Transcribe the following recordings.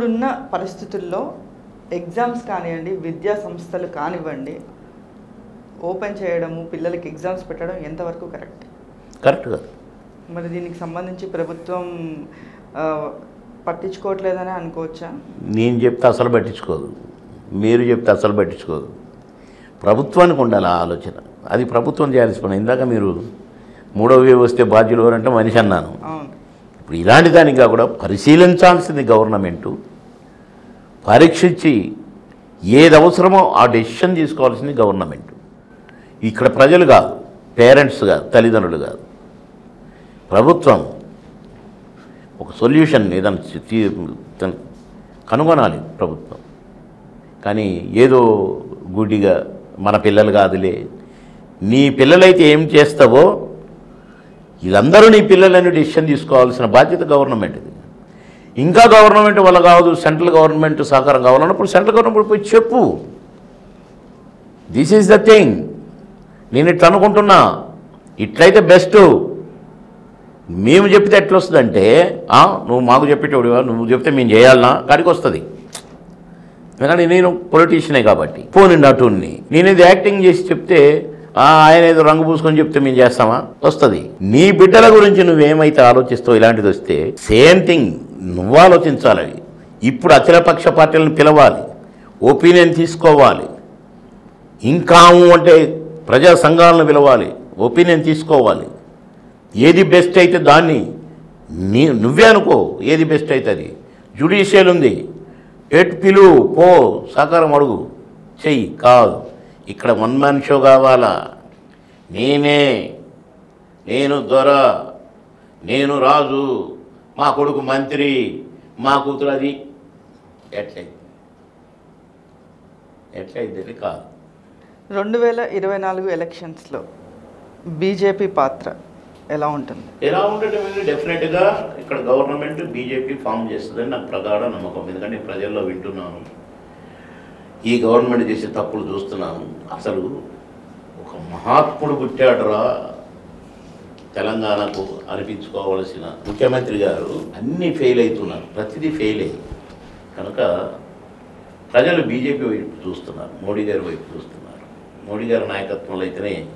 ఇప్పుడున్న పరిస్థితుల్లో ఎగ్జామ్స్ కానివ్వండి విద్యా సంస్థలు కానివ్వండి ఓపెన్ చేయడము పిల్లలకి ఎగ్జామ్స్ పెట్టడం ఎంతవరకు కరెక్ట్? కరెక్ట్ కాదు. మరి దీనికి సంబంధించి ప్రభుత్వం పట్టించుకోవట్లేదని అనుకోవచ్చా? నేను చెప్తే అసలు పట్టించుకోదు. మీరు చెప్తే అసలు పట్టించుకోదు. ప్రభుత్వానికి ఉండాలి ఆ ఆలోచన. అది ప్రభుత్వం చేయాల్సిన పని. ఇందాక మీరు మూడో వేవ్ వస్తే బాధ్యులు ఎవరంటే మనిషి అన్నాను. ఇప్పుడు ఇలాంటి దానిగా కూడా పరిశీలించాల్సింది గవర్నమెంటు. పరీక్షించి ఏది అవసరమో ఆ డెసిషన్ తీసుకోవాల్సింది గవర్నమెంట్. ఇక్కడ ప్రజలు కాదు పేరెంట్స్ కాదు తల్లిదండ్రులు కాదు. ప్రభుత్వం ఒక సొల్యూషన్ ఏదైనా కనుగొనాలి ప్రభుత్వం. కానీ ఏదో గుడిగా మన పిల్లలు కాదులే నీ పిల్లలైతే ఏం చేస్తావో వీళ్ళందరూ నీ పిల్లలని డిసిషన్ తీసుకోవాల్సిన బాధ్యత గవర్నమెంట్ది. ఇంకా గవర్నమెంట్ వల్ల కాదు సెంట్రల్ గవర్నమెంట్ సహకారం కావాలన్నప్పుడు సెంట్రల్ గవర్నమెంట్ పోయి చెప్పు. దిస్ ఈజ్ ద థింగ్ నేను ఇట్లా అనుకుంటున్నా. ఇట్లయితే బెస్ట్ మేము చెప్తే ఎట్లా వస్తుందంటే నువ్వు మాకు చెప్పేటోడివా నువ్వు చెప్తే మేము చేయాలనా? కాడికి వస్తుంది ఎందుకంటే నేను పొలిటీషియనే కాబట్టి. పోనీ నటుని నేను ఇది యాక్టింగ్ చేసి చెప్తే ఆయన ఏదో రంగు పూసుకొని చెప్తే మేము చేస్తామా? వస్తుంది. నీ బిడ్డల గురించి నువ్వేమైతే ఆలోచిస్తావు ఇలాంటిది వస్తే సేమ్ థింగ్ నువ్వు ఆలోచించాలి ఇప్పుడు అఖిలపక్ష పార్టీలను పిలవాలి. ఒపీనియన్ తీసుకోవాలి. ఇంకా అంటే ప్రజా సంఘాలను పిలవాలి. ఒపీనియన్ తీసుకోవాలి. ఏది బెస్ట్ అయితే దాన్ని నీ నువ్వే అనుకో ఏది బెస్ట్ అవుతుంది జ్యుడిషియల్ ఉంది. ఎట్ పిలు పో సహకారం అడుగు. చెయ్యి కాదు. ఇక్కడ వన్ మ్యాన్ షో కావాలా? నేనే. నేను దొర. నేను రాజు. మా కొడుకు మంత్రి మా కూతురు అది. ఎట్లయింది ఎట్లయింది కాదు. రెండు వేల ఇరవై నాలుగు ఎలక్షన్స్లో బీజేపీ పాత్ర ఎలా ఉంటుంది? ఎలా ఉండటం డెఫినెట్గా ఇక్కడ గవర్నమెంట్ బీజేపీ ఫామ్ చేస్తుందని నాకు ప్రగాఢ నమ్మకం. ఎందుకంటే ప్రజల్లో వింటున్నాను. ఈ గవర్నమెంట్ చేసే తప్పులు చూస్తున్నాను. అసలు ఒక మహాత్ముడు పుట్టాడురా. తెలంగాణకు అనిపించుకోవలసిన ముఖ్యమంత్రి గారు అన్నీ ఫెయిల్ అవుతున్నారు. ప్రతిదీ ఫెయిల్ అయ్యి కనుక ప్రజలు బీజేపీ వైపు చూస్తున్నారు. మోడీ గారి వైపు చూస్తున్నారు. మోడీ గారి నాయకత్వంలో అయితేనే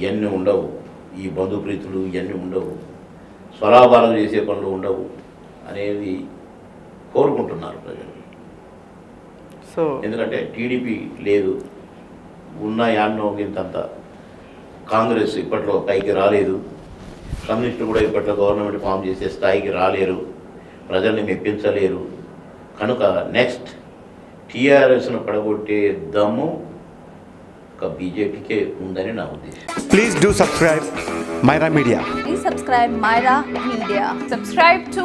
ఇవన్నీ ఉండవు. ఈ బంధుప్రీతులు ఇవన్నీ ఉండవు. స్వలాభాలు చేసే పనులు ఉండవు అనేది కోరుకుంటున్నారు ప్రజలు. సో ఎందుకంటే టీడీపీ లేదు. ఉన్న యాన్నో ఇంతంత కాంగ్రెస్ ఇప్పట్లో పైకి రాలేదు కమ్యూనిస్టులు కూడా ఇప్పట్లో గవర్నమెంట్ ఫామ్ చేసే స్థాయికి రాలేరు ప్రజల్ని మెప్పించలేరు కనుక నెక్స్ట్ టీఆర్ఎస్ను పడగొట్టే దమ్ము ఒక బీజేపీకే ఉందని నా ఉద్దేశం Please do subscribe Myra Media. Please subscribe Myra Media. Subscribe to